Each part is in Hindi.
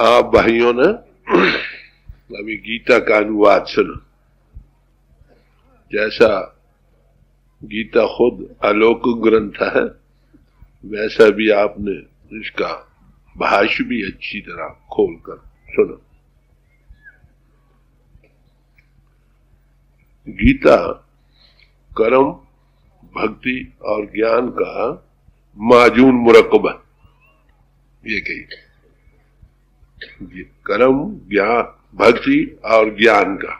आप भाइयों ने, अभी गीता का अनुवाद सुना। जैसा गीता खुद अलोक ग्रंथ है, वैसा भी आपने इसका भाष्य भी अच्छी तरह खोलकर सुना। गीता कर्म, भक्ति और ज्ञान का माजून मुरकब है। ये कही। कर्म ज्ञान भक्ति और ज्ञान का।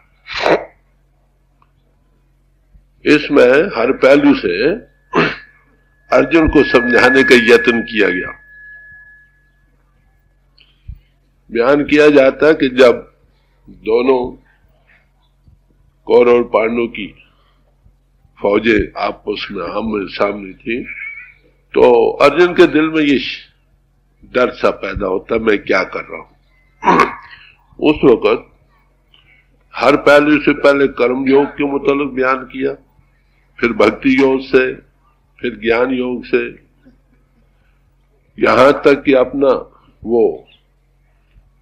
इसमें हर पहलू से अर्जुन को समझाने का यत्न किया गया। बयान किया जाता कि जब दोनों कौरव पांडव की फौजें आपस में आमने सामने थी तो अर्जुन के दिल में ये डर सा पैदा होता मैं क्या कर रहा हूँ? उस वक्त हर पहलू से पहले कर्म योग के मुतालिक बयान किया, फिर भक्ति योग से, फिर ज्ञान योग से। यहाँ तक कि अपना वो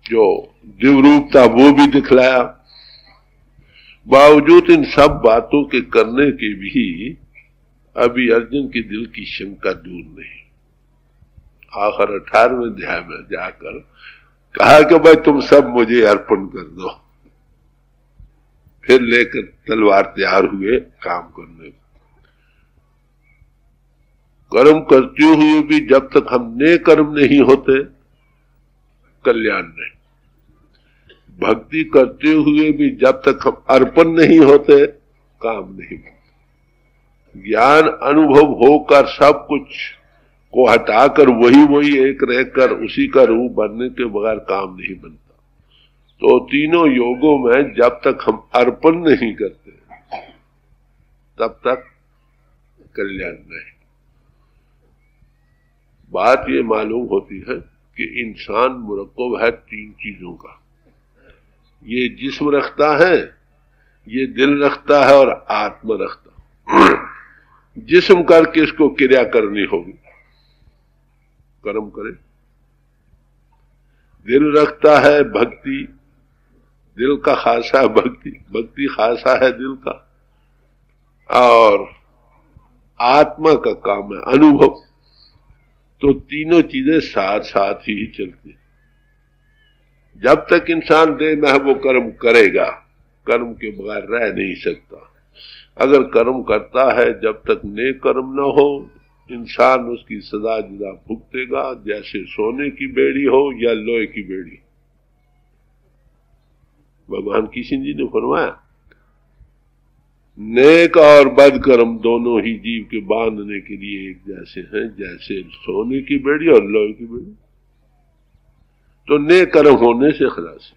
जो दिवरूप था वो भी दिखलाया। बावजूद इन सब बातों के करने के भी अभी अर्जुन के दिल की शंका दूर नहीं। आखिर अठारहवें अध्याय में जाकर कहा कि भाई तुम सब मुझे अर्पण कर दो। फिर लेकर तलवार तैयार हुए काम करने। कर्म करते हुए भी जब तक हम ने कर्म नहीं होते, कल्याण नहीं। भक्ति करते हुए भी जब तक हम अर्पण नहीं होते, काम नहीं ज्ञान अनुभव होकर सब कुछ को हटाकर वही वही एक रहकर उसी का रूप बनने के बगैर काम नहीं बनता। तो तीनों योगों में जब तक हम अर्पण नहीं करते, तब तक कल्याण नहीं। बात ये मालूम होती है कि इंसान मुरक्ब है तीन चीज़ों का। ये जिस्म रखता है, ये दिल रखता है और आत्मा रखता जिस्म करके इसको क्रिया करनी होगी। कर्म करे। दिल रखता है भक्ति, दिल का खासा है भक्ति भक्ति खासा है दिल का। और आत्मा का काम है अनुभव। तो तीनों चीज़ें साथ साथ ही चलती जब तक इंसान में है, वो कर्म करेगा। कर्म के बगैर रह नहीं सकता। अगर कर्म करता है, जब तक ने कर्म न हो इंसान उसकी सदा जुदा भुगतेगा, जैसे सोने की बेड़ी हो या लोहे की बेड़ी। भगवान किशन जी ने फरमाया? नेक और बद कर्म दोनों ही जीव के बांधने के लिए एक जैसे हैं, जैसे सोने की बेड़ी और लोहे की बेड़ी। तो ने कर्म होने से खलास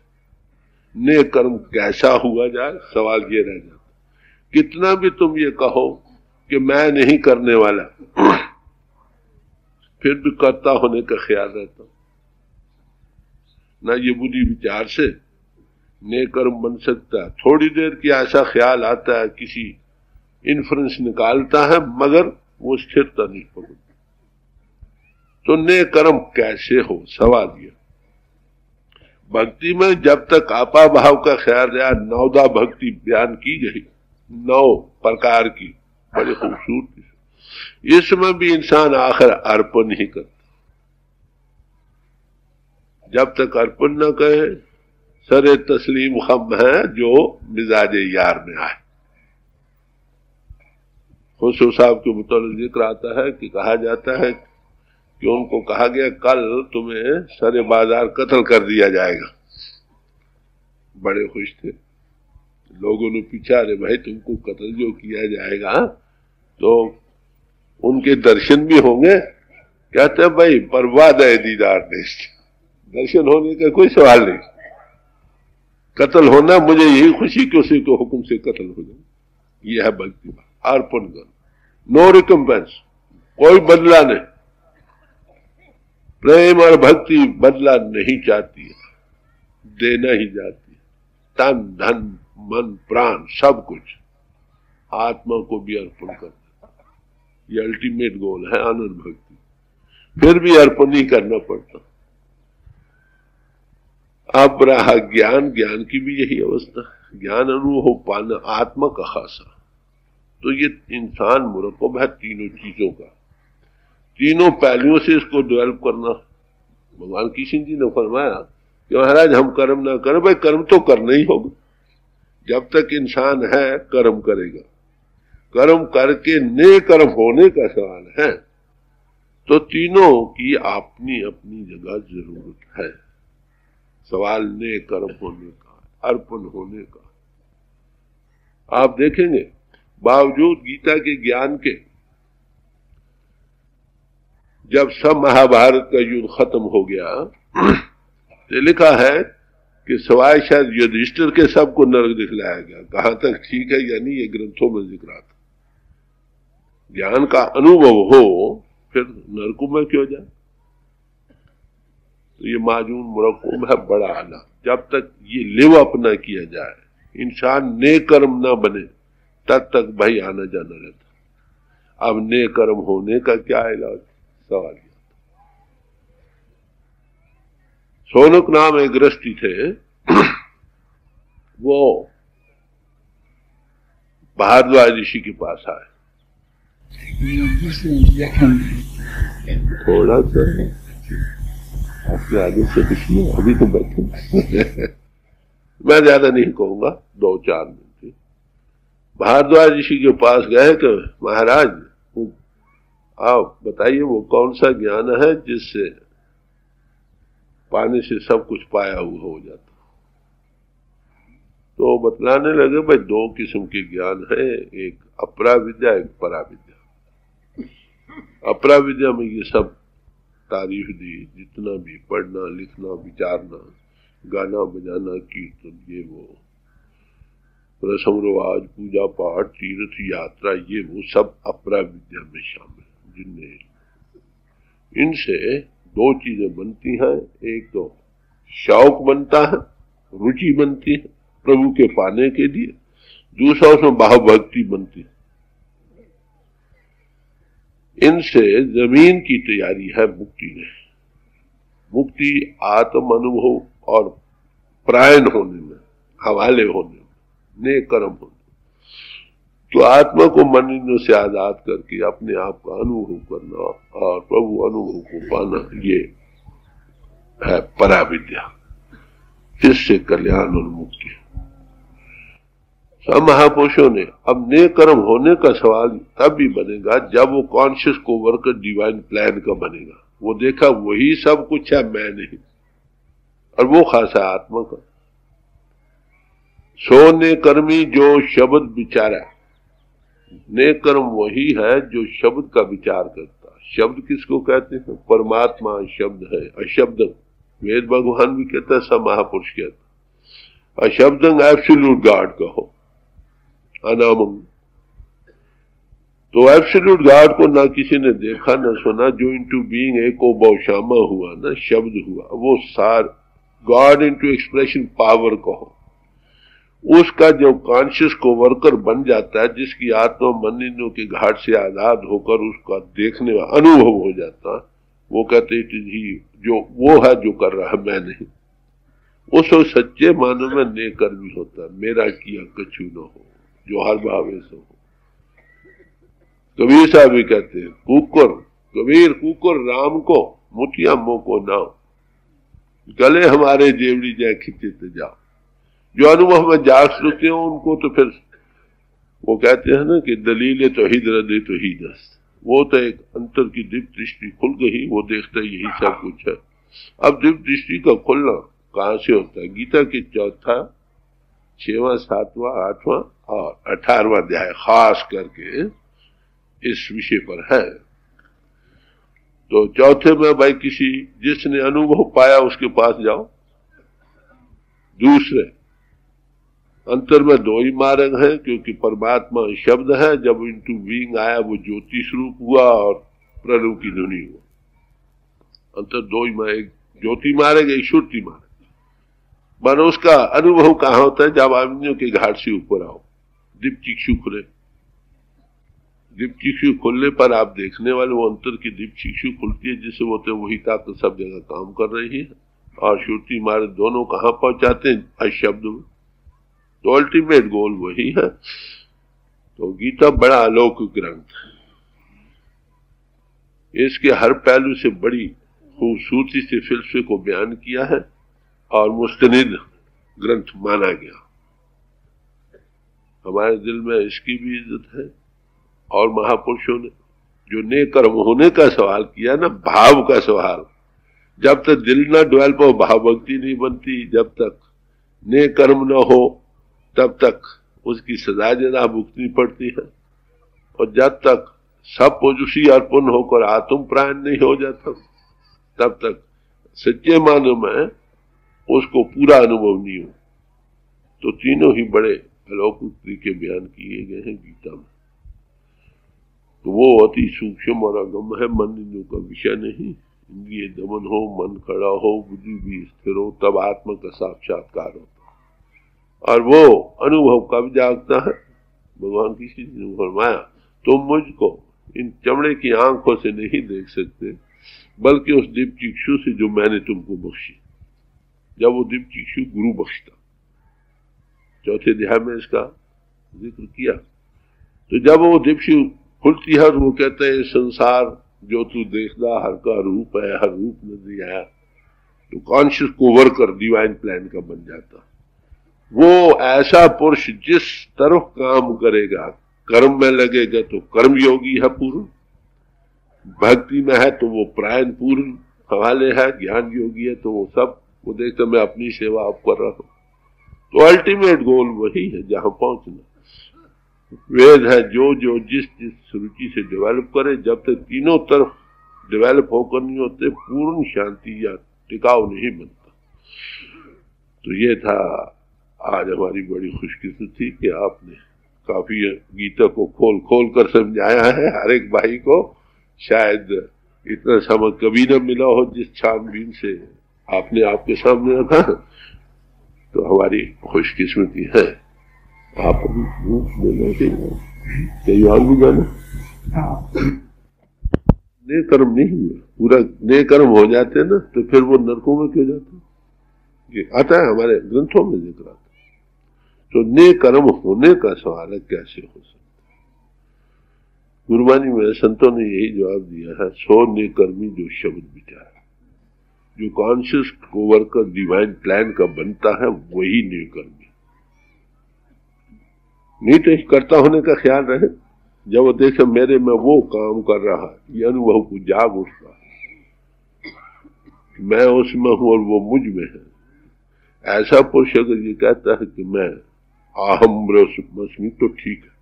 ने कर्म कैसा हुआ जाए, सवाल ये रह जाता कितना भी तुम ये कहो कि मैं नहीं करने वाला। फिर भी करता होने का ख्याल रहता। हूँ ना ये बुरी विचार से ने कर्म बन सकता है। थोड़ी देर की ऐसा ख्याल आता है, किसी इन्फ्लुएंस निकालता है, मगर वो स्थिरता नहीं पकड़ती। तो ने कर्म कैसे हो? सवाल यह भक्ति में जब तक आपा भाव का ख्याल रहा, नौदा भक्ति बयान की गई नौ प्रकार की। बड़ी खूबसूरती इसमें भी इंसान आखिर अर्पण ही करता। जब तक अर्पण न कहे, सरे तस्लीम खम है जो मिजाज यार में आए। खुशो साहब के मुतल ज़िक्र आता है कि कहा जाता है कि उनको कहा गया, कल तुम्हें सरे बाज़ार कत्ल कर दिया जाएगा। बड़े खुश थे। लोगों ने पूछा अरे भाई तुमको कत्ल जो किया जाएगा तो उनके दर्शन भी होंगे। कहते हैं, भाई, बर्बाद है दीदार देश। दर्शन होने का कोई सवाल नहीं। कत्ल होना, मुझे यही खुशी कि उसी को हुक्म से कत्ल हो जाए। यह है भक्ति अर्पण कर। नो रिकम्पेंस कोई बदला नहीं। प्रेम और भक्ति बदला नहीं चाहती है। देना ही जाती है। तन, धन मन, प्राण, सब कुछ, आत्मा को भी अर्पण करना। ये अल्टीमेट गोल है, आनंद भक्ति। फिर भी अर्पण ही करना पड़ता। अब रहा ज्ञान ज्ञान की भी यही अवस्था। ज्ञान अनुभव पाना, आत्मा का खासा। तो ये इंसान मुरकब है तीनों चीज़ों का। तीनों पहलुओं से इसको डेवलप करना। भगवान किशन जी ने फरमाया कि महाराज, हम कर्म ना करें, भाई कर्म तो करना ही होगा। जब तक इंसान है, कर्म करेगा। कर्म करके ने कर्म होने का सवाल है तो तीनों की अपनी अपनी जगह ज़रूरत है। सवाल ने कर्म होने का, अर्पण होने का। आप देखेंगे, बावजूद गीता के ज्ञान के, जब सब महाभारत का युद्ध खत्म हो गया तो लिखा है कि सवाय शायद युधिष्ठिर के सबको नरक दिखलाया गया। कहाँ तक ठीक है यानी ये ग्रंथों में ज़िक्र आता ज्ञान का अनुभव हो, फिर नरकू में क्यों जाए? तो ये माजून मुरकुम है बड़ा आला जब तक ये लिव अपना किया जाए, इंसान ने कर्म ना बने, तब तक भाई आना जाना रहता अब ने कर्म होने का क्या इलाज? सवाल सोनक नाम एक गृहस्थी थे। वो भारद्वाज ऋषि के पास आए। थोड़ा सा आपके आगे से कुछ नहीं, अभी तो बैठे। मैं ज़्यादा नहीं कहूँगा, दो चार दिन मिनट भारद्वाज ऋषि के पास गए तो महाराज, आप बताइए वो कौन सा ज्ञान है जिससे पाने से सब कुछ पाया हुआ हो जाता। तो बतलाने लगे, भाई, दो किस्म के ज्ञान है, एक अपरा विद्या एक परा विद्या अपरा विद्या में ये सब तारीफ़ दी, जितना भी पढ़ना, लिखना, विचारना, गाना बजाना, कीर्तन, ये वो। रसम रिवाज पूजा पाठ तीर्थ, यात्रा, ये वो सब अपरा विद्या में शामिल जिनने इनसे दो चीज़ें बनती हैं। एक तो शौक बनता है, रुचि बनती है प्रभु के पाने के लिए। दूसरा उसमें भावभक्ति बनती है। इनसे ज़मीन की तैयारी है मुक्ति में। मुक्ति, आत्म अनुभव और प्रायण होने में, हवाले होने में ने कर्म होने तो आत्मा को मन से आज़ाद करके अपने आप का अनुभव करना और प्रभु अनुभव को पाना, ये है पराविद्या। इससे कल्याण और मुक्ति सब महापुरुषों ने, अब ने कर्म होने का सवाल तब भी बनेगा जब वो कॉन्शियस को वर्कर डिवाइन प्लान का बनेगा। वो देखा, वही सब कुछ है, मैं नहीं। और वो खासा आत्मा का। सो ने कर्मी जो शब्द विचारा ने कर्म वही है जो शब्द का विचार करता शब्द किसको कहते हैं? परमात्मा शब्द है, अशब्द। वेद भगवान भी कहता है, सब महापुरुष कहता अशब्द एब्सोल्यूट गार्ड कहो अनामम तो एब्सोल्यूट गॉड को ना किसी ने देखा, ना सुना, जो इंटू बीइंग एको बौशामा हुआ, ना शब्द हुआ, वो सार गॉड इंटू एक्सप्रेशन पावर कहो। उसका जो कॉन्शियस को वर्कर बन जाता है, जिसकी आत्मा मन के घाट से आज़ाद होकर उसका देखने का अनुभव हो जाता वो कहते ही जो वो है जो कर रहा है, मैं नहीं। उस सच्चे मानो में नेकर भी होता मेरा किया कछु न हो, जो हर भावे से हो। कबीर साहब भी कहते हैं, कुकुर, कबीर, कुकुर, राम को, मुठिया मो को नाव गले हमारे जेवड़ी जाए खिंचे जाओ। जो अनुभव में जाग चुके हो, उनको तो फिर वो कहते हैं ना कि दलील तो ही तो ही दस्त। वो तो एक अंतर की दिव्य दृष्टि खुल गई, वो देखता यही सब कुछ है। अब दिव्य दृष्टि का खुलना कहाँ से होता है? गीता के चौथा, छवा, सातवां, आठवां और अठारवा अध्याय, खास करके इस विषय पर है। तो चौथे में भाई किसी जिसने अनुभव पाया उसके पास जाओ। दूसरे अंतर में दो ही मार्ग है, क्योंकि परमात्मा शब्द है, जब इंटू बींग आया, वो ज्योति स्वरूप हुआ और प्रणव की ध्वनि हुआ। अंतर दो ही मार्ग ज्योति मार्ग, एक श्रुति मार्ग। मानो उसका अनुभव कहाँ होता है? जब आदमियों के घाट से ऊपर आओ। दीप चिक्षु खुले। दीप चिक्षु खुलने पर आप देखने वाले वो अंतर की दीप चिक्षु खुलती है जिससे वो तो वही ताकत सब जगह काम कर रही है। और श्रुति मार्ग दोनों कहाँ पहुंचाते हैं? अशब्द में। तो अल्टीमेट गोल वही है। तो गीता बड़ा अलौकिक ग्रंथ इसके हर पहलू से बड़ी खूबसूरती से फिल्सफे को बयान किया है और मुस्तनिद ग्रंथ माना गया। हमारे दिल में इसकी भी इज़्ज़त है, और महापुरुषों ने जो ने कर्म होने का सवाल किया ना, भाव का सवाल, जब तक दिल ना डेवलप हो भाव भक्ति नहीं बनती, जब तक ने कर्म न हो तब तक उसकी सजा जना भुगतनी पड़ती है। और जब तक सब पोजुषी अर्पण होकर आत्म प्राण नहीं हो जाता, तब तक सच्चे मानो में उसको पूरा अनुभव नहीं हो। तो तीनों ही बड़े अलौकिक तरीके बयान किए गए हैं गीता में। तो वो अति सूक्ष्म और अगम है, मन इंद्रियों का विषय नहीं। इंद्रिय दमन हो, मन खड़ा हो, बुद्धि भी स्थिर हो, तब आत्मा का साक्षात्कार होता और वो अनुभव कब जागता है? भगवान किसी ने फरमाया, तुम मुझको इन चमड़े की आँखों से नहीं देख सकते, बल्कि उस दीप चिक्षु से जो मैंने तुमको बख्शी। जब वो दीप चिक्षु गुरु बख्शता। चौथे अध्याय में इसका ज़िक्र किया। तो जब वो दीपशु खुलती है तो वो कहते हैं संसार जो तू देखदा हर का रूप है, हर रूप नज़र आया तो कॉन्शियस कोवर कर डिवाइन प्लान का बन जाता। वो ऐसा पुरुष जिस तरफ़ काम करेगा, कर्म में लगेगा तो कर्म योगी है पूर्ण। भक्ति में है तो वो प्रायण पूर्ण। हवाले है ज्ञान योगी है तो वो सब, वो देखते मैं अपनी सेवा आप कर रहा हूँ। तो अल्टीमेट गोल वही है, जहाँ पहुँचना। वेद है जो जो जिस जिस रुचि से डेवलप करे, जब तक तीनों तरफ़ डेवलप होकर नहीं होते, पूर्ण शांति या टिकाव नहीं बनता। तो ये था आज हमारी बड़ी खुशकिस्मत थी कि आपने काफ़ी गीता को खोल खोल कर समझाया है हर एक भाई को। शायद इतना समझ कभी न मिला हो जिस छानबीन से आपने आपके सामने रखा। तो हमारी खुशकिस्मती है आप कहीं और भी जाना। नए कर्म नहीं हुआ पूरा नए कर्म हो जाते ना तो फिर वो नरकों में क्यों जाते? आता है हमारे ग्रंथों में ज़िक्र आता तो नए कर्म होने का सवाल है, कैसे हो सकता गुरबानी में संतों ने यही जवाब दिया है, सो ने कर्मी जो शब्द विचार। जो कॉन्शियस कोवर का डिवाइन प्लान का बनता है, वही नए कर्मी। नहीं तो करता होने का ख्याल रहे। जब वो देखे मेरे में वो काम कर रहा है, ये अनुभव को जाग उठता मैं उसमें हूँ और वो मुझमें है। ऐसा पुरुष अगर ये कहता है कि मैं आहम ब्रह्मी तो ठीक है।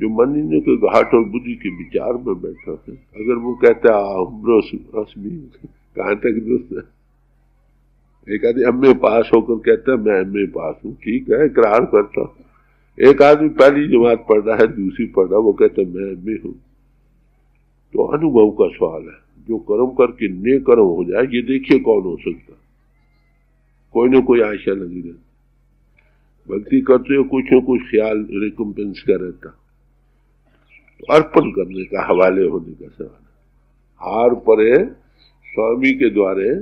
जो मन के घाट और बुद्धि के विचार में बैठा है, अगर वो कहता है आहम ब्रह्मी कहाँ तक दोस्त है? एक आदमी एम पास होकर कहता है, मैं एम पास हूँ, ठीक है, इकरार करता हूँ। एक आदमी पहली जमात पढ़ रहा है, दूसरी पढ़ रहा है, वो कहते मैं मैं हूँ। तो अनुभव का सवाल है, जो कर्म करके ने कर्म हो जाए, ये देखिए कौन हो सकता। कोई ना कोई आशा लगी रहती। भक्ति करते हो कुछ न कुछ ख्याल रिकम्पेंस का रहता। तो अर्पण करने का हवाले होने का सवाल। है हार परे स्वामी के द्वारे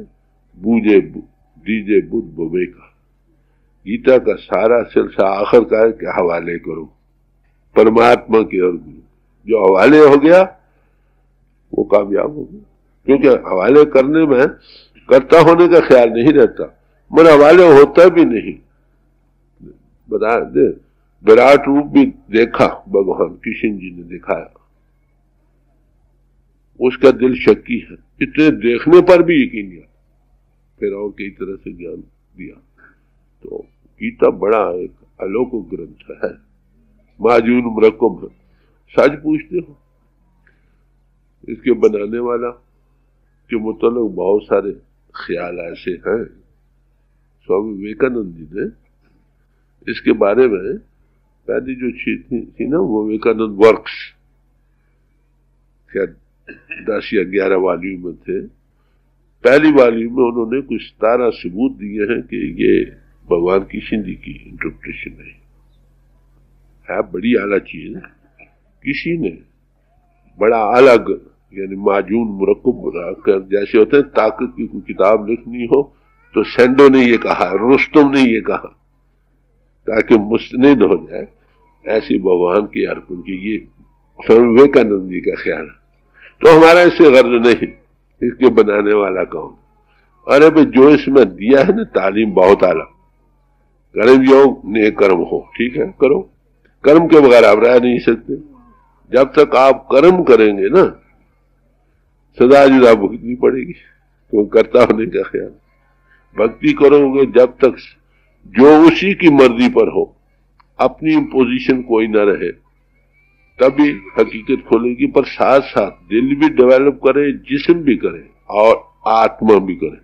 बूझे दीजे बुद्ध बोबे का। गीता का सारा सिलसिला आखिरकार के हवाले करो। परमात्मा के और गुरु जो हवाले हो गया, वो कामयाब हो गया। क्योंकि हवाले करने में करता होने का ख्याल नहीं रहता। मन हवाले होता भी नहीं। बता दे। विराट रूप भी देखा, भगवान किशन जी ने दिखाया। उसका दिल शक्की है। इतने देखने पर भी यकीन नहीं आता फिर और कई तरह से ज्ञान दिया। तो गीता बड़ा एक अलौकिक ग्रंथ है। माजून मरकुम है। सच पूछते हो? इसके बनाने वाला के मुतलक बहुत सारे ख्याल ऐसे हैं। स्वामी विवेकानंद जी ने इसके बारे में पहली जो चीज़ थी, थी ना वो विवेकानंद वर्क्स क्या दस या ग्यारह वाल्यूम में थे। पहली वाल्यूम में उन्होंने कुछ तारा सबूत दिए हैं कि ये भगवान की सिंधी की इंटरप्रिटेशन है। है बड़ी आला चीज़। किसी ने बड़ा अलग यानी माजून मुरक्ब बनाकर जैसे होते हैं ताकत की कोई किताब लिखनी हो तो सेंडो ने ये कहा रुस्तम ने ये कहा। ताकि मुस्तनिद हो जाए, ऐसी भगवान की अर्पण की ये स्वामी विवेकानंद जी का ख्याल तो हमारा इससे गर्ज नहीं, इसके बनाने वाला कौन? अरे भाई, जो इसमें दिया है ना, तालीम बहुत आला। कर्म योग ने कर्म हो, ठीक है, करो। कर्म के बगैर आप रह नहीं सकते। जब तक आप कर्म करेंगे ना, सदा जुदा भुगतनी पड़ेगी तो करता होने का ख्याल। भक्ति करोगे, जब तक जो उसी की मर्ज़ी पर हो, अपनी पोजीशन कोई ना रहे, तभी हकीकत खोलेगी। पर साथ साथ दिल भी डेवलप करे, जिस्म भी करे और आत्मा भी करे।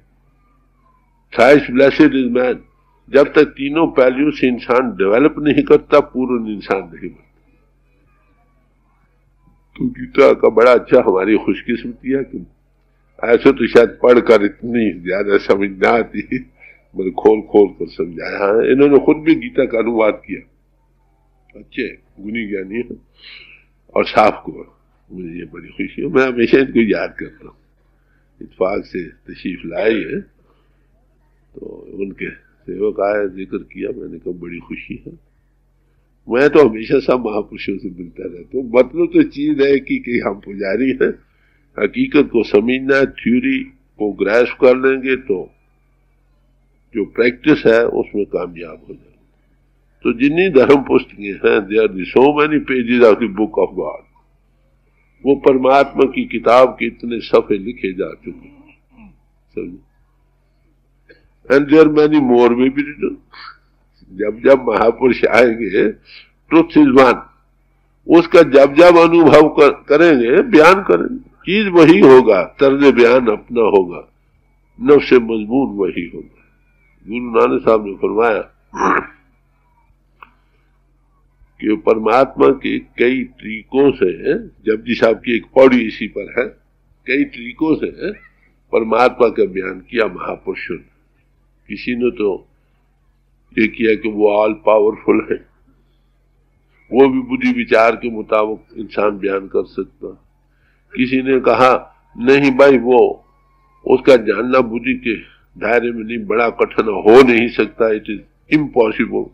साइस ब्लेसिड इज़ मैन जब तक तीनों पहलुओं से इंसान डेवलप नहीं करता, पूर्ण इंसान नहीं बनता। तो गीता का बड़ा अच्छा हमारी खुशकिस्मती है कि ऐसे तो शायद पढ़कर इतनी ज़्यादा समझ ना आती। मैंने खोल खोल कर समझाया। हाँ इन्होंने खुद भी गीता का अनुवाद किया। अच्छे गुनी ज्ञानी है। और साफ़ को मुझे ये बड़ी खुशी है। मैं हमेशा इनको याद करता हूँ। इतफाक से तशीफ लाई है। तो उनके सेवक आया ज़िक्र किया मैंने कहा बड़ी खुशी है। मैं तो हमेशा सब महापुरुषों से मिलता रहता हूँ। मतलब तो चीज़ है कि, कि हम पुजारी हैं। हकीकत को समझना थ्योरी को ग्रैस कर लेंगे तो जो प्रैक्टिस है उसमें कामयाब हो जाए। तो जितनी धर्म पुस्तकें हैं they are so many pages of the book of God वो परमात्मा की किताब के इतने सफे लिखे जा चुके एंड देर मैनी मोर में भी रिटर्न जब जब महापुरुष आएँगे ट्रुथ इज़ वन उसका जब जब अनुभव कर, करेंगे बयान करेंगे। चीज़ वही होगा तर्ज बयान अपना होगा। नव से मज़बूत वही होगा। गुरु नानक साहब ने फरमाया कि परमात्मा के कई तरीकों से, जपजी साहब की एक पौड़ी इसी पर है, कई तरीकों से परमात्मा का बयान किया महापुरुषों ने। किसी ने तो ये किया कि वो ऑल पावरफुल है। वो भी बुद्धि विचार के मुताबिक इंसान बयान कर सकता। किसी ने कहा, नहीं भाई, वो, उसका जानना बुद्धि के दायरे में नहीं बड़ा कठिन हो नहीं सकता इट इज़ इम्पॉसिबल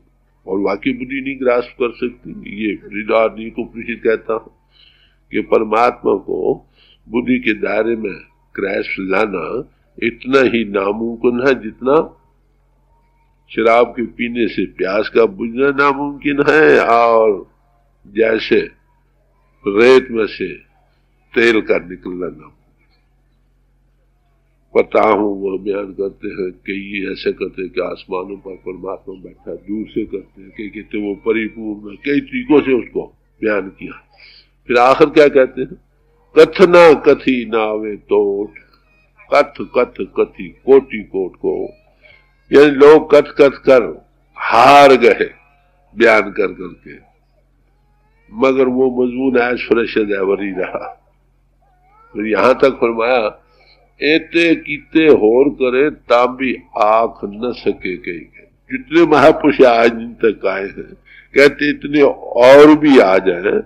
और वाकई बुद्धि नहीं ग्रास कर सकती। ये हृदय को प्रीषित कहता हूँ कि परमात्मा को बुद्धि के दायरे में क्रैश लाना इतना ही नामुमकिन है जितना शराब के पीने से प्यास का बुझना नामुमकिन है। और जैसे रेत में से तेल का निकलना नामुमकिन पता हूँ, वह बयान करते हैं कई ऐसे करते हैं कि आसमानों पर परमात्मा बैठा दूर से करते हैं कई कहते वो परिपूर्ण कई तरीकों से उसको बयान किया। फिर आखिर क्या कहते हैं? कथना कथी नावे तोट कथ कथ कथी कोटि कोट को। यानी लोग कथ कथ कर हार गए बयान कर करके। मगर वो मजमून ऐश फ्रेश रहा। फिर यहाँ तक फरमाया एते कीते होर करे ताबी आख न सके कहीं जितने महापुरुष आज दिन तक आए हैं, कहते इतने और भी आ जाए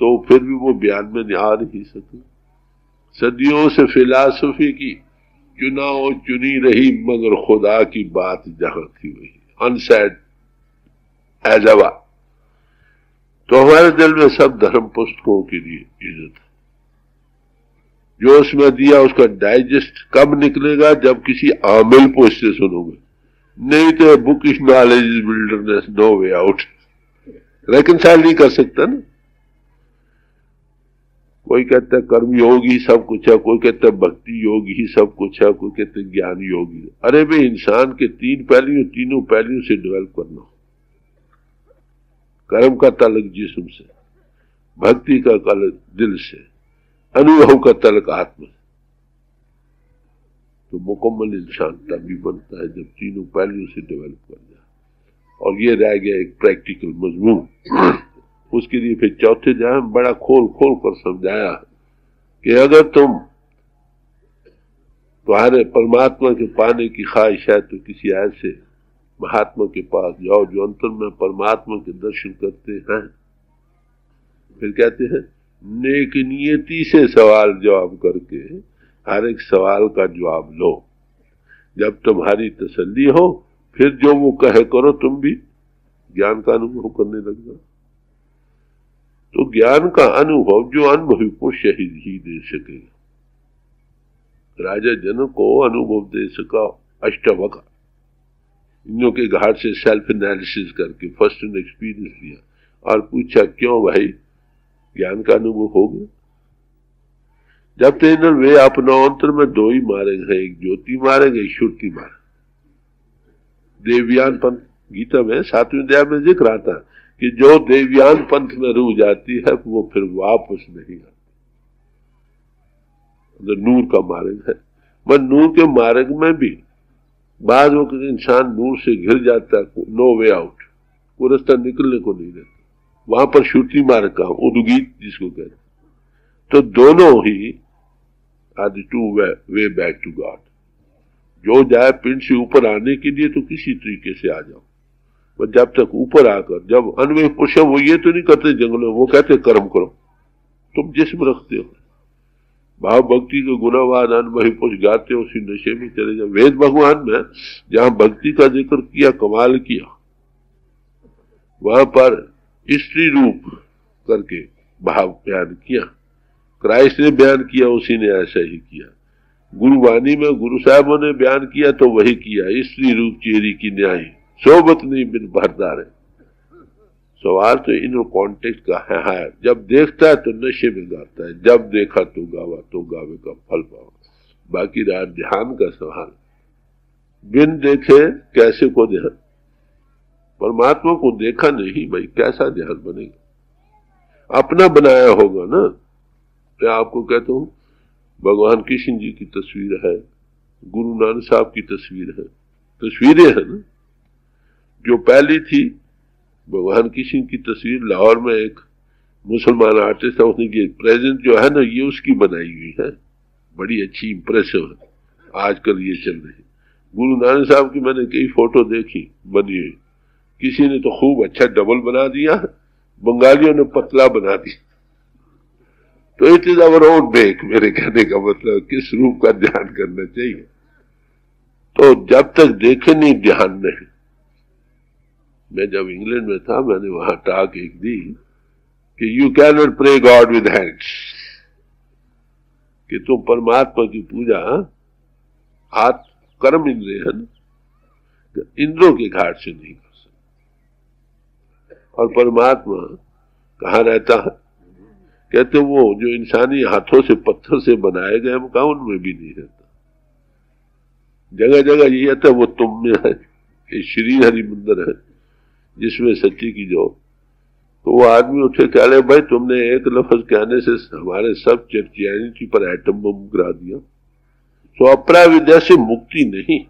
तो फिर भी वो बयान में नहीं आ नहीं सके। सदियों से फिलासफी की चुनाव चुनी रही, मगर खुदा की बात जहाँ थी वही। अनसेड एज अवा तो हमारे दिल में सब धर्म पुस्तकों के लिए इज़्ज़त है। जो उसमें दिया उसका डाइजेस्ट कब निकलेगा जब किसी आमिल को इससे सुनोगे। नहीं तो book is knowledge is wilderness no way out reconcile नहीं कर सकता ना। कोई कहता है कर्म योग ही सब कुछ है, कोई कहता है भक्ति योग ही सब कुछ है, कोई कहते हैं ज्ञान योग। ही अरे भाई, इंसान के तीन पहलू, तीनों पहलुओं से डेवलप करना। कर्म का तलक जिसम से, भक्ति का तलक दिल से। अनुभव का तलक आत्मा तो मुकम्मल इंसान तभी बनता है जब तीनों पहलुओं से डेवलप कर जाए। और ये रह गया एक प्रैक्टिकल मजमून। उसके लिए फिर चौथे जहाँ बड़ा खोल खोल कर समझाया कि अगर तुम तुम्हारे परमात्मा के पाने की ख्वाहिश है तो किसी ऐसे महात्मा के पास जाओ जो अंतर में परमात्मा के दर्शन करते हैं। फिर कहते हैं नेक नियति से सवाल जवाब करके हर एक सवाल का जवाब लो। जब तुम्हारी तसल्ली हो, फिर जो वो कहे करो तुम भी। ज्ञान का अनुभव करने लगना तो ज्ञान का अनुभव, जो अनुभवी पुरुष ही दे सकेगा राजा जन को अनुभव दे सका अष्टवक इन के घाट से सेल्फ एनालिसिस करके फ़र्स्ट एक्सपीरियंस लिया। और पूछा, क्यों भाई? ज्ञान का अनुभव हो गया। जब तक वे अपना अंतर में दो ही मारेंगे एक ज्योति मारेंगे एक श्रुति मारेंगे देवयान पंथ, गीता में सातवीं अध्याय में ज़िक्र आता कि जो देवयान पंथ में रू जाती है, वो फिर वापस नहीं आती। तो नूर का मार्ग है। पर नूर के मार्ग में भी बाद वो इंसान नूर से घिर जाता है, नो वे आउट। वो रास्ता निकलने को नहीं देता। वहाँ पर श्रुति मार्ग का, उदगीत जिसको कहते तो दोनों ही are two way back to God जो जाए पिंड से ऊपर आने के लिए तो किसी तरीके से आ जाओ। पर जब तक ऊपर आकर, जब अनवे पुरुष वो ये तो नहीं करते जंगलों वो कहते कर्म करो। तुम जिसम रखते हो। भाव भक्ति के गुनावाद अनुभवी पुरुष गाते उसी नशे में चले जाओ। वेद भगवान में, जहाँ भक्ति का ज़िक्र किया, कमाल किया, वहाँ पर स्त्री रूप करके भाव बयान किया। क्राइस्ट ने बयान किया उसी ने ऐसा ही किया। गुरुवाणी में गुरु साहबों ने बयान किया तो वही किया। स्त्री रूप चेरी की न्याय। सोबत नहीं बिन भरदार है। सवाल तो इन कॉन्टेक्ट का है, है। जब देखता है तो नशे में गाता है। जब देखा तो गावा तो गावे का फल पावा। बाकी रहा ध्यान का सवाल। बिन देखे कैसे को ध्यान परमात्मा को देखा नहीं, भाई, कैसा ध्यान बनेगा? अपना बनाया होगा ना? मैं आपको कहता हूँ, भगवान कृष्ण जी की तस्वीर है, गुरु नानक साहब की तस्वीर है। तस्वीरें है ना? जो पहली थी, भगवान कृष्ण की तस्वीर, लाहौर में एक मुसलमान आर्टिस्ट है, उसने ये प्रेजेंट जो है ना, ये उसकी बनाई हुई है। बड़ी अच्छी इंप्रेसिव है। आजकल ये चल रही गुरु नानक साहब की मैंने कई फ़ोटो देखी, बनी हुई। किसी ने तो खूब अच्छा डबल बना दिया, बंगालियों ने पतला बना दिया। तो it is our own bake मेरे कहने का मतलब किस रूप का ध्यान करना चाहिए। तो जब तक देखे नहीं, ध्यान नहीं। मैं जब इंग्लैंड में था, मैंने वहाँ टाक एक दी कि you can not pray God with hands कि तुम परमात्मा की पूजा, हाथ, कर्म इंद्रिय इंद्रों के घाट से नहीं। और परमात्मा कहा रहता है? कहते वो जो इंसानी हाथों से, पत्थर से बनाए गए, हम कहा उनमें भी नहीं रहता? जगह जगह ये है वो तुम में है, ये श्री हरि मंदिर है, जिसमें सच्ची की जो। तो वो आदमी उठे, कह रहे, भाई, तुमने एक लफज कहने से हमारे सब चर्चियानिटी पर एटम बम गिरा दिया। तो अपरा विद्या से मुक्ति नहीं।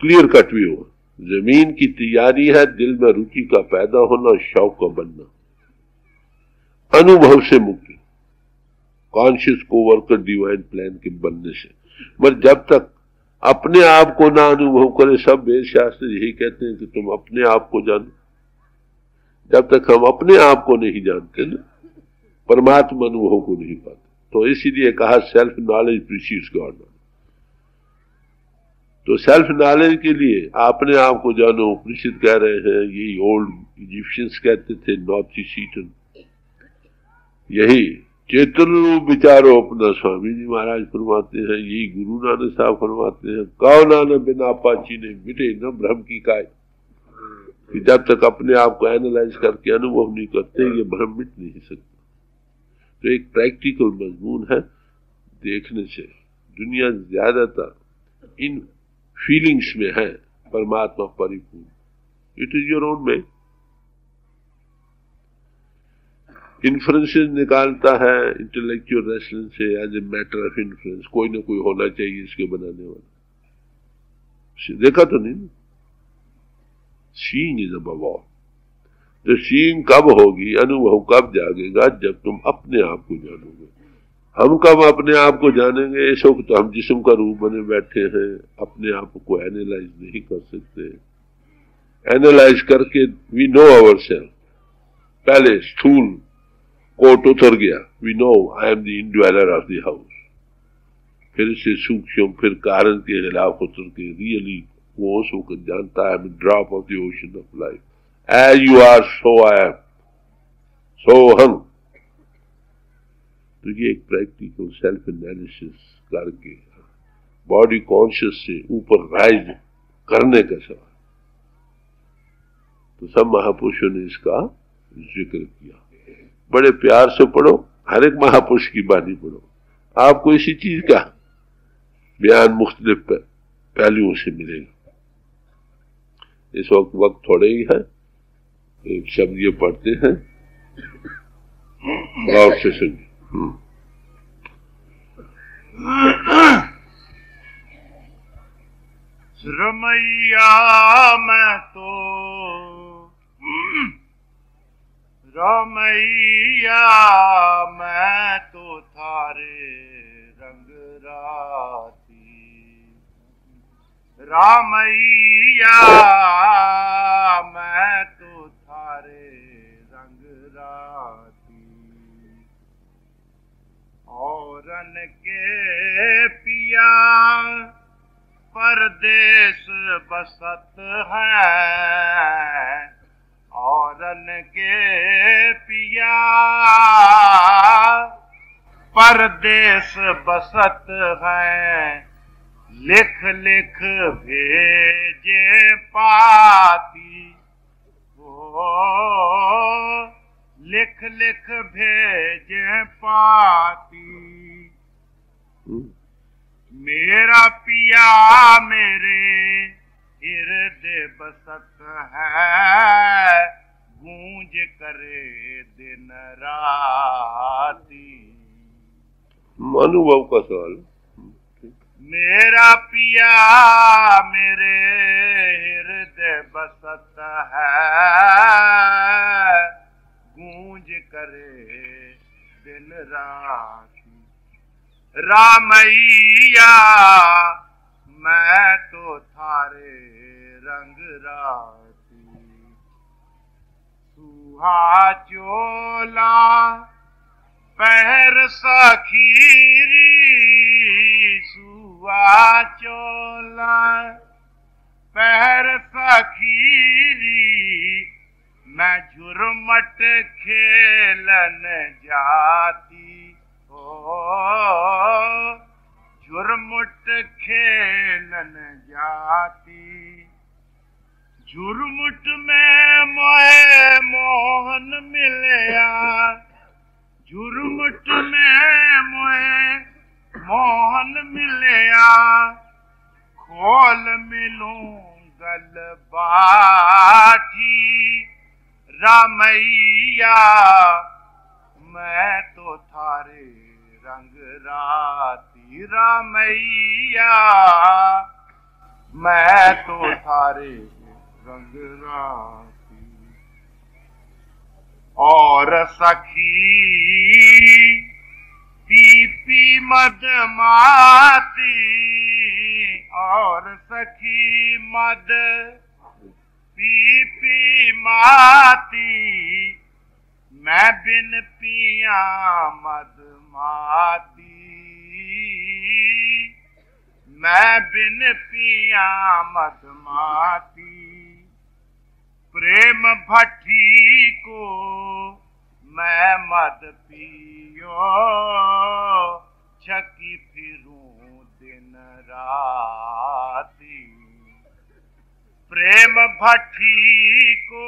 क्लियर कट भी हुआ। ज़मीन की तैयारी है, दिल में रुचि का पैदा होना, शौक का बनना। अनुभव से मुक्ति। कॉन्शियस को वर्कर डिवाइन प्लान के बनने से। मगर जब तक अपने आप को ना अनुभव करे, सब वेद शास्त्र यही कहते हैं कि तुम अपने आप को जानो। जब तक हम अपने आप को नहीं जानते ना, परमात्मा अनुभव को नहीं पाते। तो इसीलिए कहा सेल्फ नॉलेज प्रीसीज गॉड तो सेल्फ नॉलेज के लिए अपने आप को जानो उपनिषद कह रहे हैं यही ओल्ड इजिप्शियंस कहते थे नॉर्थ ईस्टर्न यही चेतन रूप विचारो अपना स्वामी जी महाराज फरमाते हैं, यही गुरु नानक साहब फरमाते हैं कौ नानक बिना पाची ने मिटे न भ्रम की काय? कि जब तक अपने आप को एनालाइज करके अनुभव नहीं करते, ये भ्रम मिट नहीं सकता। तो एक प्रैक्टिकल मजमून है देखने से। दुनिया ज़्यादातर इन फीलिंग्स में है, परमात्मा परिपूर्ण। इट इज़ योर ओन में इन्फ्लुएंसेस निकालता है इंटेलेक्चुअल रेसलेंस से as a matter of influence कोई ना कोई होना चाहिए इसके बनाने वाला। देखा तो नहीं सीइंग इज़ अब तो सीइंग कब होगी, अनुभव कब जागेगा, जब तुम अपने आप को जानोगे। हम कब अपने आप को जानेंगे? इस वक्त तो हम जिसम का रूप बने बैठे हैं, अपने आप को एनालाइज नहीं कर सकते। एनालाइज करके वी नो अवर सेल्फ पहले स्थूल कोट उतर गया। We know I am the indweller of the house फिर से सूक्ष्म फिर कारण के खिलाफ उतर के रियली वो वक्त जानता है drop of the ocean of life as you are so I am so हम तो ये एक प्रैक्टिकल सेल्फ एनालिसिस करके बॉडी कॉन्शियस से ऊपर राइज करने का सवाल। तो सब महापुरुषों ने इसका ज़िक्र किया। बड़े प्यार से पढ़ो, हर एक महापुरुष की बानी पढ़ो। आपको इसी चीज़ का बयान मुख्तलिफ़ पहलुओं से मिलेगा। इस वक्त वक्त थोड़े ही है। एक शब्द ये पढ़ते हैं। गौर से सुनिए। रमैया मैं तो रमैया मैं तो थारे रंग राती। रामैया मैं तो थारे औरन के पिया परदेश बसत है। औरन के पिया परदेश बसत है। लिख लिख भेजे पाती ओ लिख लिख भेजे पाती। मेरा पिया मेरे हृदय बसत है गूंज करे दिन राती अनुभव का सवाल मेरा पिया मेरे हृदय बसत है गूंज करे दिन राती। रामैया, मैं तो थारे रंग राती। सुहा चोला, पहर सखीरी। सुहा चोला, पहर सखीरी। मैं झुरमट खेलन जाती हो। झुरमुट खेलन जाती। झुरमुट में मोहे मोहन मिलया। झुरमुट में मोहे मोहन मिलया। खोल मिलूं गल बाठी रामैया, मैं तो थारे रंग राती रामैया, मैं तो थारे रंग राती। और सखी पी पी मद माती, और सखी मद पी माती, मैं बिन पिया मद माती। मैं बिन पिया मद माती। प्रेम भट्टी को मैं मद पियो, छकी फिरूं दिन राती। प्रेम भट्टी को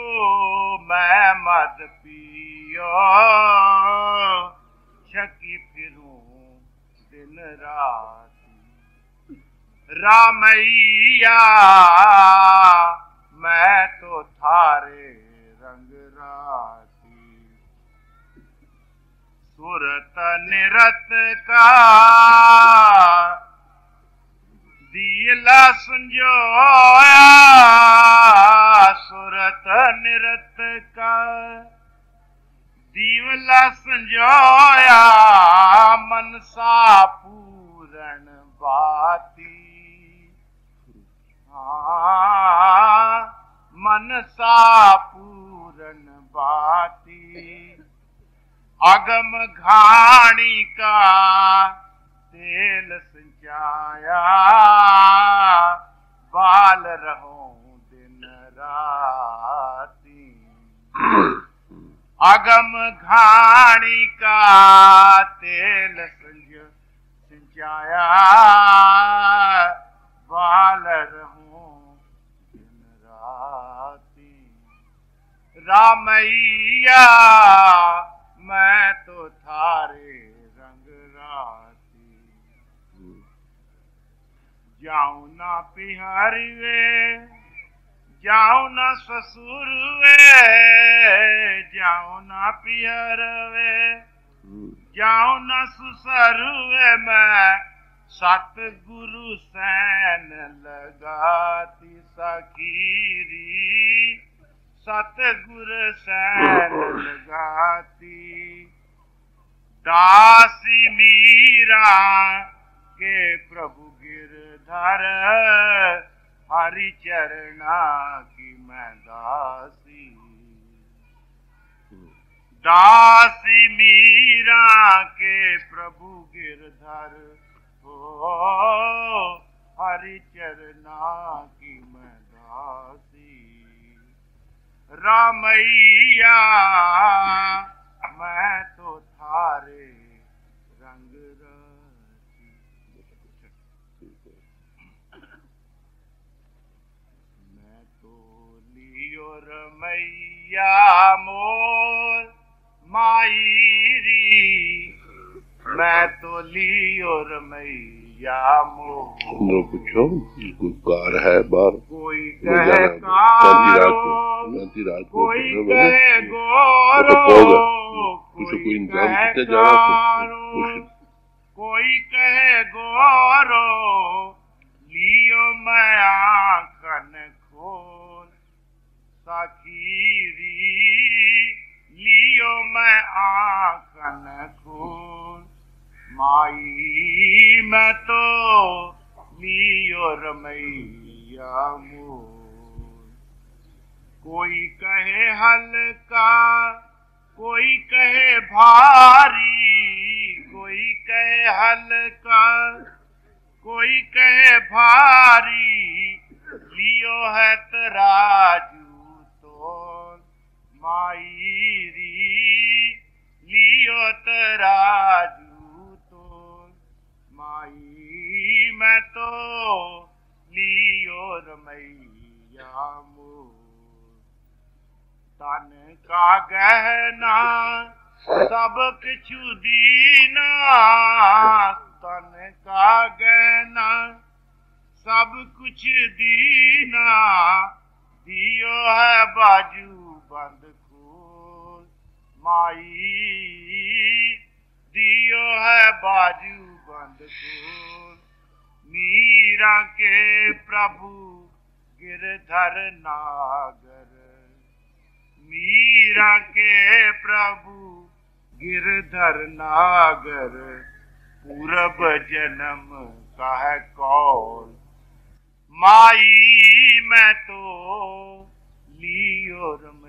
मैं मद पियो। छकी फिरूं दिन राती। रामैया, मैं तो थारे रंग राती। सुरत निरत का दियला संजोया। संजोया मनसा पूरण बाती मनसा पूरन बाती अगम घाणी का तेल संचाया बाल रहो अगम घाणी का तेल संज सिंचाया। बाल रहूँ दिन राती। रामैया मैं तो थारे रंग राती। जाऊँ ना पिहारी वे जाऊँ ना ससुर वे जाऊँ ना पियर वे जाऊँ ना सुसर वे मैं सतगुरु सैन लगाती सकीरी सतगुरु सैन लगाती दासी मीरा के प्रभु गिरधर हरि चरना की मैं दासी। दासी मीरा के प्रभु गिरधर हो। हरि चरना की मैं दासी। रामैया, मैं तो थारे रंग राती मैं तो लियो रमैया मोर माईरी मैं तो लियो रमैया मोर। उनको पूछो कोई कार है बाहर? कोई कहे कारो कोई। कहे गोरो तो पूछो कोई इंतज़ाम कहे कितने कारो, कोई कहे गोरो लियो मैं आंखन खोल। साखीरी लियो मैं आंखन खोल माई मैं तो लियो रमैया मोर कोई कहे हल्का, कोई कहे भारी, कोई कहे हल्का, कोई कहे भारी, लियो है तराजू तो माईरी लियो मोर तन का गहना, सब किछु दीना। तन का गहना, सब कुछ दीना। दियो है बाजू बंद खोल। माई, दियो है बाजू बंद खोल। मीरा के प्रभु गिरधर नागर। मीरा के प्रभु गिरधर नागर। पूरब जन्म का है कौल माई मैं तो लियो रम